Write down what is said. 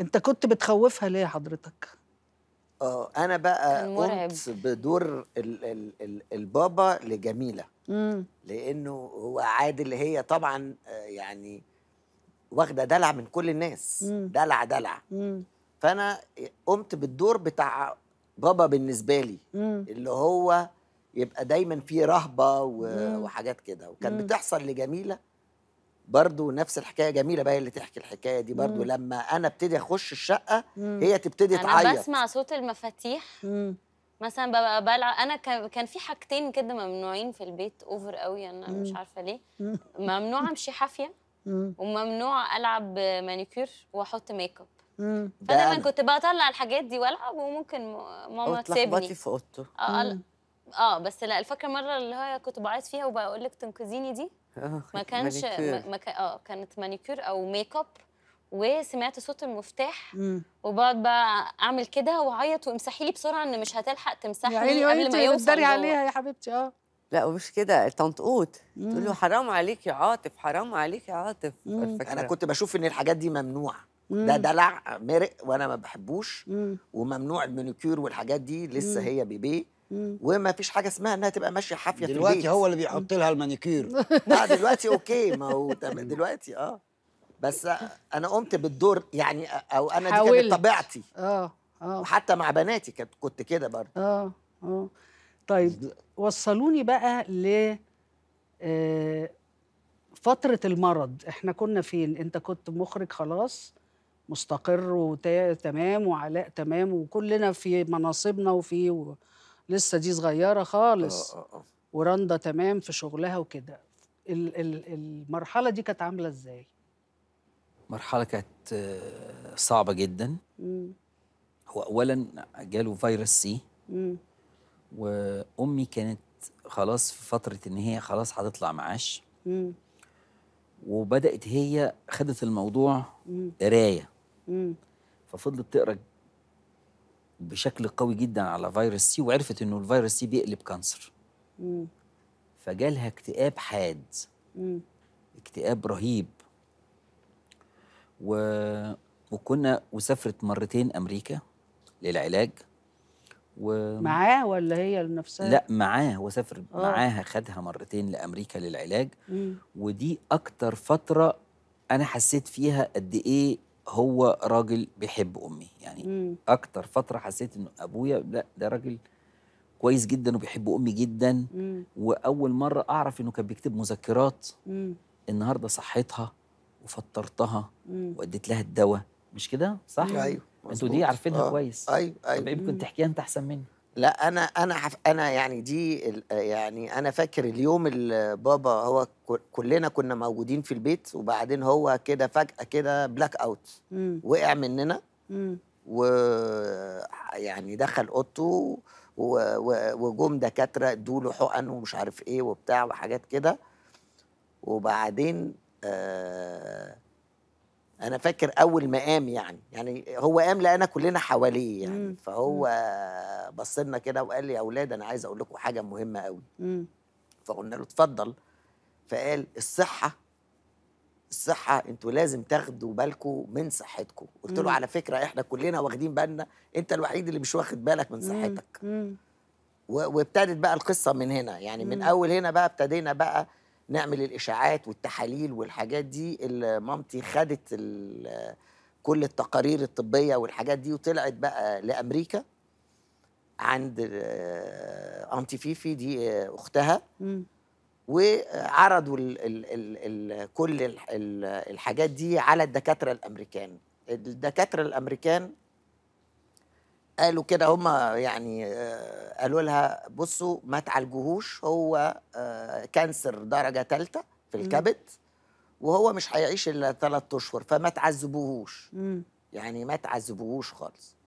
انت كنت بتخوفها ليه حضرتك؟ آه أنا بقى. قمت بدور ال ال ال البابا لجميلة. امم لأنه هو عادل هي طبعا آه، يعني واخدة دلع من كل الناس. مم. دلع دلع. امم فأنا قمت بالدور بتاع بابا بالنسبة لي. امم اللي هو يبقى دايما في رهبة مم. وحاجات كده. وكان مم. بتحصل لجميلة. برضو نفس الحكاية جميلة بقى اللي تحكي الحكاية دي برضو مم. لما أنا ابتدي أخش الشقة مم. هي تبتدي أنا تعيط بسمع صوت المفاتيح مم. مثلا ببقى بلعب أنا كان في حاجتين كده ممنوعين في البيت over قوي أنا مش مم. عارفة ليه مم. ممنوع أمشي حافية مم. وممنوع ألعب مانيكير وأحط make up فدايما. كنت بطلع الحاجات دي وألعب وممكن ماما تسيبني في أوضته آه. آه بس لا الفكرة مرة اللي هي كنت بعيط فيها وبقول لك تنقذيني دي ما كانش مانيكير. ما كان آه كانت مانيكير أو make up وسمعت صوت المفتاح مم. وبقعد بقى أعمل كده وأعيط وامسحي لي بسرعة إن مش هتلحق تمسحني يا عيني قبل ما يوصل بتداري جوه. عليها يا حبيبتي آه لا ومش كده طنطقوط تقول. له حرام عليك يا عاطف حرام عليك يا عاطف. أنا كنت بشوف إن الحاجات دي ممنوعة مم. ده دلع مرق وأنا ما بحبوش مم. وممنوع المانيكير والحاجات دي لسه مم. هي baby. وما فيش حاجة اسمها إنها تبقى ماشية حافية في دلوقتي هو اللي بيحط لها المانيكير. لا دلوقتي okay ما هو دلوقتي آه. بس أنا قمت بالدور يعني أو أنا دي حاولت. كانت طبيعتي. آه آه. وحتى مع بناتي كنت كنت كده برضه. آه آه. طيب وصلوني بقى ل آه، فترة المرض. إحنا كنا فين؟ أنت كنت مخرج خلاص مستقر وتمام وعلاء تمام وكلنا في مناصبنا وفي و... لسه دي صغيرة خالص آه، آه، آه. ورندا تمام في شغلها وكده ال... ال... المرحلة دي كانت عاملة إزاي؟ مرحلة كانت آه، صعبة جدا مم. هو أولا جاله فيروس سي مم. وأمي كانت خلاص في فترة إن هي خلاص هتطلع معاش مم. وبدأت هي خدت الموضوع مم. ففضلت تقرأ بشكل قوي جدا على فيروس سي وعرفت إنه الفيروس سي بيقلب cancer مم. فجالها اكتئاب حاد مم. اكتئاب رهيب و... وكنا وسافرت مرتين أمريكا للعلاج و معاه ولا هي لنفسها؟ لا معاه هو سافر آه. معاها خدها مرتين لأمريكا للعلاج مم. ودي أكتر فترة أنا حسيت فيها قد إيه هو راجل بيحب أمي يعني مم. أكتر فترة حسيت إنه أبويا لا ده راجل كويس جدا وبيحب أمي جدا مم. وأول مرة أعرف إنه كان بيكتب مذكرات مم. النهارده صحيتها وفطرتها مم. وأديت لها الدواء مش كده صح أيوه أنتوا. دي عارفينها آه، كويس أيوه طب أيوه يمكن تحكيها أنت أحسن مني لا أنا أنا حف... أنا يعني دي ال- يعني أنا فاكر اليوم اللي بابا هو كلنا كنا موجودين في البيت وبعدين هو كده فجأة كده black out مم. وقع مننا مم. و يعني دخل أوضته و- و- وجم دكاترة ادوا له حقن ومش عارف إيه وبتاع وحاجات كده وبعدين آه أنا فاكر أول ما قام يعني يعني هو قام لقينا كلنا حواليه يعني مم. فهو بص لنا كده وقال لي يا أولاد أنا عايز أقول لكم حاجة مهمة قوي مم. فقلنا له اتفضل فقال الصحة الصحة أنتوا لازم تاخدوا بالكم من صحتكم قلت. له على فكرة إحنا كلنا واخدين بالنا أنت الوحيد اللي مش واخد بالك من صحتك وابتدت بقى القصة من هنا يعني من. أول هنا بقى ابتدينا بقى نعمل الإشاعات والتحاليل والحاجات دي اللي مامتي خدت كل التقارير الطبية والحاجات دي وطلعت بقى لأمريكا عند آه، أنتي فيفي دي آه، أختها مم. وعرضوا ال ال ال ال كل ال ال الحاجات دي على الدكاترة الأمريكان الدكاترة الأمريكان قالوا كده هم يعني قالوا لها بصوا ما تعالجوهوش هو كانسر درجة ثالثه في مم. الكبد وهو مش هيعيش إلا ثلاث أشهر فما تعذبوهوش مم. يعني ما تعذبوهوش خالص